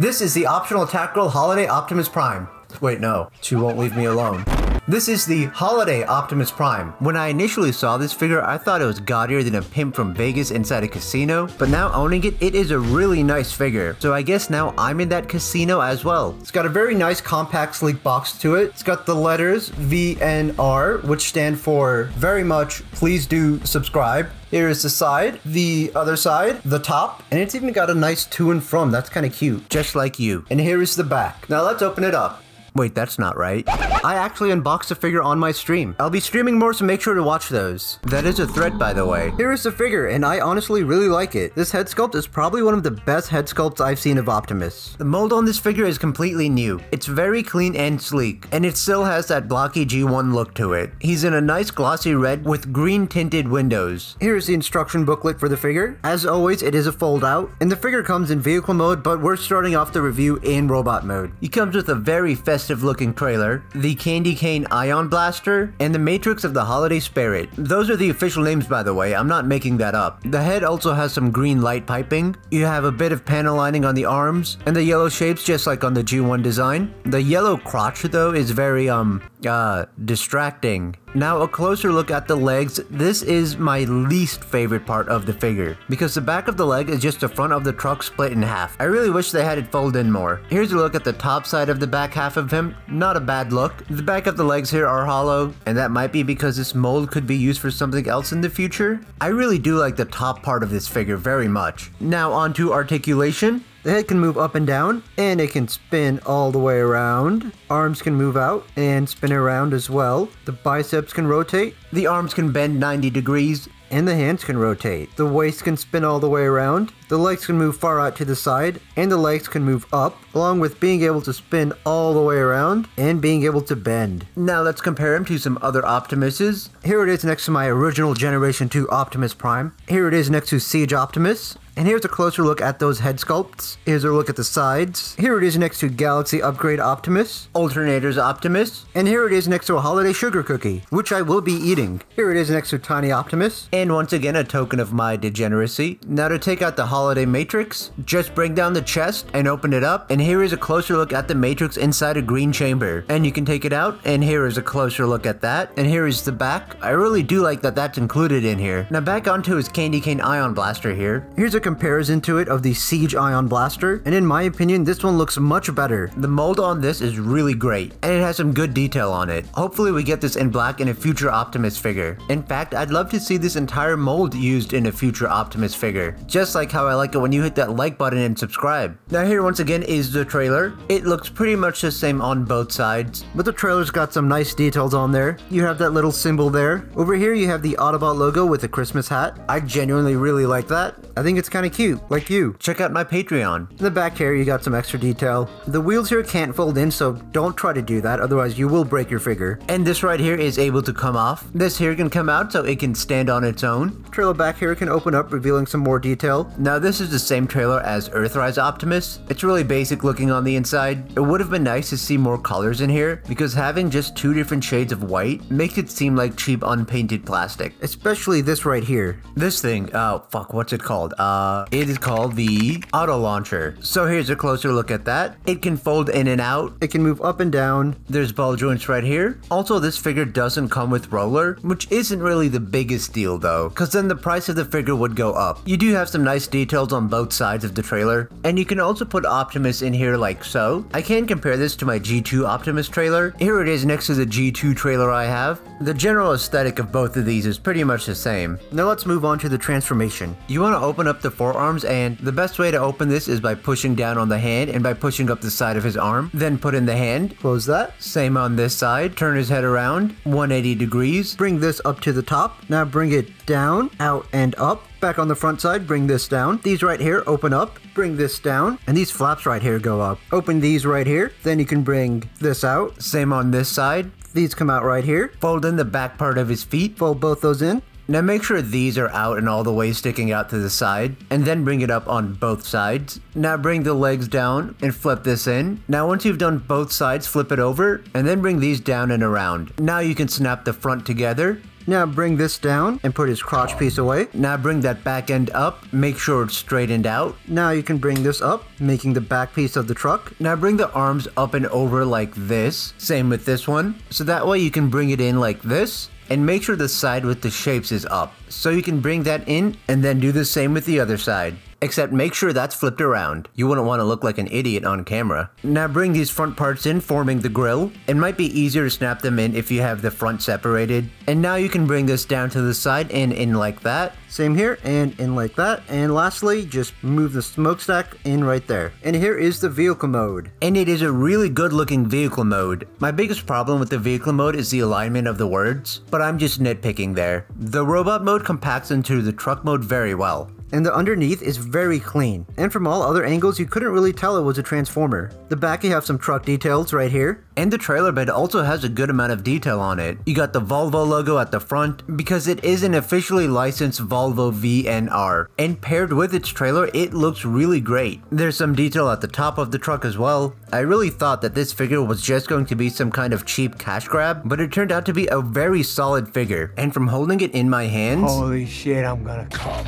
This is the optional Tactical Holiday Optimus Prime. Wait, no. She won't leave me alone. This is the Holiday Optimus Prime. When I initially saw this figure, I thought it was gaudier than a pimp from Vegas inside a casino, but now owning it, it is a really nice figure. So I guess now I'm in that casino as well. It's got a very nice compact sleek box to it. It's got the letters VNR, which stand for very much please do subscribe. Here is the side, the other side, the top, and it's even got a nice to and from. That's kind of cute, just like you. And here is the back. Now let's open it up. Wait, that's not right. I actually unboxed a figure on my stream. I'll be streaming more, so make sure to watch those. That is a threat, by the way. Here is the figure, and I honestly really like it. This head sculpt is probably one of the best head sculpts I've seen of Optimus. The mold on this figure is completely new. It's very clean and sleek, and it still has that blocky G1 look to it. He's in a nice glossy red with green tinted windows. Here's the instruction booklet for the figure. As always, it is a fold out, and the figure comes in vehicle mode, but we're starting off the review in robot mode. He comes with a very festive festive looking trailer, the Candy Cane Ion Blaster, and the Matrix of the Holiday Spirit. Those are the official names by the way, I'm not making that up. The head also has some green light piping, you have a bit of panel lining on the arms, and the yellow shapes just like on the G1 design. The yellow crotch though is very um, uh, distracting. Now a closer look at the legs, this is my least favorite part of the figure, because the back of the leg is just the front of the truck split in half. I really wish they had it fold in more. Here's a look at the top side of the back half of him, not a bad look. The back of the legs here are hollow, and that might be because this mold could be used for something else in the future. I really do like the top part of this figure very much. Now onto articulation. The head can move up and down, and it can spin all the way around. Arms can move out and spin around as well. The biceps can rotate. The arms can bend 90 degrees, and the hands can rotate. The waist can spin all the way around, the legs can move far out to the side, and the legs can move up, along with being able to spin all the way around and being able to bend. Now let's compare him to some other Optimuses. Here it is next to my original Generation 2 Optimus Prime. Here it is next to Siege Optimus. And here's a closer look at those head sculpts. Here's a look at the sides. Here it is next to Galaxy Upgrade Optimus, Alternators Optimus, and here it is next to a Holiday Sugar Cookie, which I will be eating. Here it is next to Tiny Optimus, and once again a token of my degeneracy. Now to take out the Holiday Matrix, just bring down the chest and open it up, and here is a closer look at the Matrix inside a green chamber. And you can take it out, and here is a closer look at that, and here is the back. I really do like that that's included in here. Now back onto his Candy Cane Ion Blaster here. Here's a comparison to it of the Siege Ion Blaster, and in my opinion, this one looks much better. The mold on this is really great, and it has some good detail on it. Hopefully we get this in black in a future Optimus figure. In fact, I'd love to see this entire mold used in a future Optimus figure, just like how I like it when you hit that like button and subscribe. Now here once again is the trailer. It looks pretty much the same on both sides, but the trailer's got some nice details on there. You have that little symbol there. Over here you have the Autobot logo with a Christmas hat. I genuinely really like that. I think it's kind of cute, like you. Check out my Patreon. In the back here, you got some extra detail. The wheels here can't fold in, so don't try to do that, otherwise you will break your figure. And this right here is able to come off. This here can come out so it can stand on its own. Trailer back here can open up, revealing some more detail. Now this is the same trailer as Earthrise Optimus. It's really basic looking on the inside. It would have been nice to see more colors in here, because having just two different shades of white makes it seem like cheap unpainted plastic. Especially this right here. This thing, oh fuck, what's it called? Uh, it is called the auto launcher. So here's a closer look at that. It can fold in and out. It can move up and down. There's ball joints right here. Also, this figure doesn't come with roller, which isn't really the biggest deal though, because then the price of the figure would go up. You do have some nice details on both sides of the trailer, and you can also put Optimus in here like so. I can compare this to my G2 Optimus trailer. Here it is next to the G2 trailer I have. The general aesthetic of both of these is pretty much the same. Now let's move on to the transformation. You want to open up the forearms and the best way to open this is by pushing down on the hand and by pushing up the side of his arm. Then put in the hand, close that. Same on this side. Turn his head around 180 degrees. Bring this up to the top. Now bring it down, out and up. Back on the front side, bring this down. These right here open up, bring this down, and these flaps right here go up. Open these right here, then you can bring this out. Same on this side. These come out right here. Fold in the back part of his feet. Fold both those in. Now make sure these are out and all the way sticking out to the side, and then bring it up on both sides. Now bring the legs down and flip this in. Now once you've done both sides, flip it over, and then bring these down and around. Now you can snap the front together, Now bring this down and put his crotch piece away. Now bring that back end up, make sure it's straightened out. Now you can bring this up, making the back piece of the truck. Now bring the arms up and over like this. Same with this one. So that way you can bring it in like this and make sure the side with the shapes is up. So you can bring that in and then do the same with the other side. Except make sure that's flipped around. You wouldn't want to look like an idiot on camera. Now bring these front parts in, forming the grill. It might be easier to snap them in if you have the front separated. And now you can bring this down to the side and in like that. Same here, and in like that. And lastly, just move the smokestack in right there. And here is the vehicle mode. And it is a really good looking vehicle mode. My biggest problem with the vehicle mode is the alignment of the words, but I'm just nitpicking there. The robot mode compacts into the truck mode very well and the underneath is very clean. And from all other angles, you couldn't really tell it was a Transformer. The back you have some truck details right here. And the trailer bed also has a good amount of detail on it. You got the Volvo logo at the front because it is an officially licensed Volvo VNR. And paired with its trailer, it looks really great. There's some detail at the top of the truck as well. I really thought that this figure was just going to be some kind of cheap cash grab, but it turned out to be a very solid figure. And from holding it in my hands... Holy shit, I'm gonna come.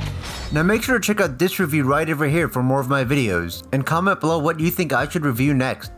Now make sure to check out this review right over here for more of my videos, and comment below what you think I should review next.